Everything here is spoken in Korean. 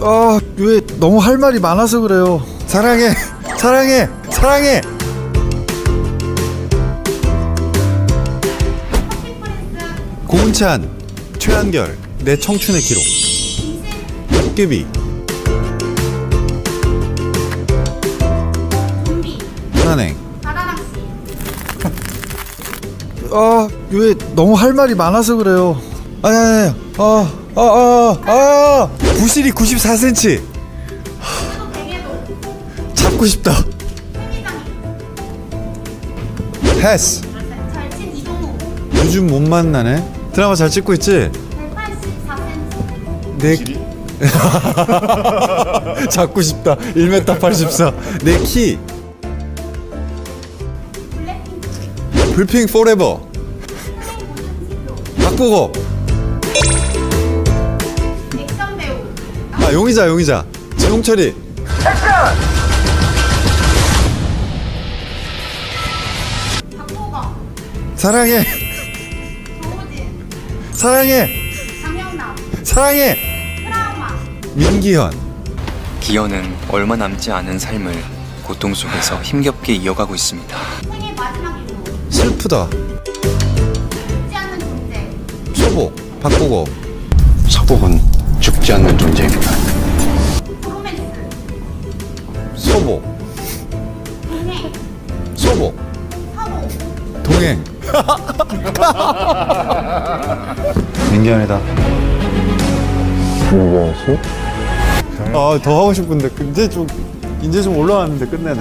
아, 왜 너무 할 말이 많아서 그래요. 사랑해, 사랑해, 사랑해. 고은찬, 최한결, 내 청춘의 기록. 도깨비. 바다낚시, 아, 왜 너무 할 말이 많아서 그래요. 아니, 아니, 아니. 아, 아, 아, 아. 부시리 94cm. 또 뱅에돔 잡고 싶다. 패스. 요즘 못 만나네. 드라마 잘 찍고 있지? 184cm, 내 잡고 싶다. 1m 84. 내 키. 블랙핑크, 블핑 forever. 박보고. 아 용의자 용의자. 진홍철이. 박보검, 사랑해. 조우진, 사랑해. 장영남, 사랑해. 트라우마, 민기현. 기현은 얼마 남지 않은 삶을 고통 속에서 힘겹게 이어가고 있습니다. 생애 마지막 임무, 슬프다. 죽지 않는 존재, 소복. 박보고. 서복은 죽지 않는 존재입니다. 소복. 동행, 소복. 서보, 동행. 민기현이다. 민경 씨? 아더 하고 싶은데 이제 좀 이제 좀 올라왔는데 끝내네.